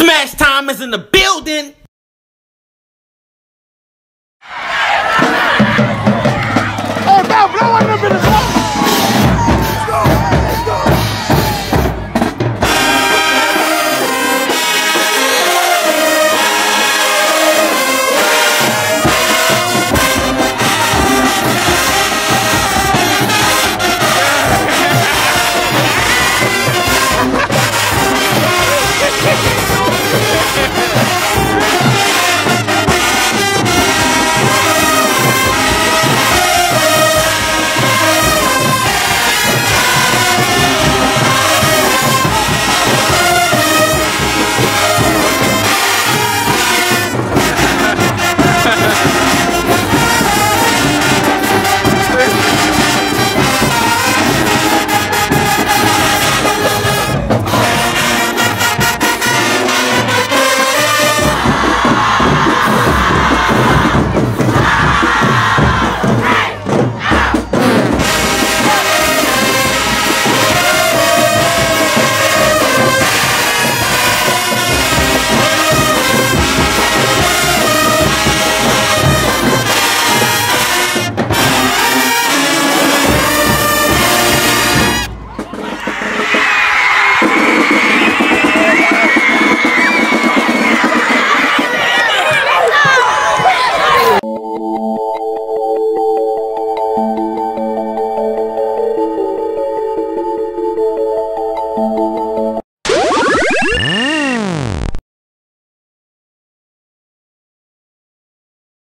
Smash time is in the building.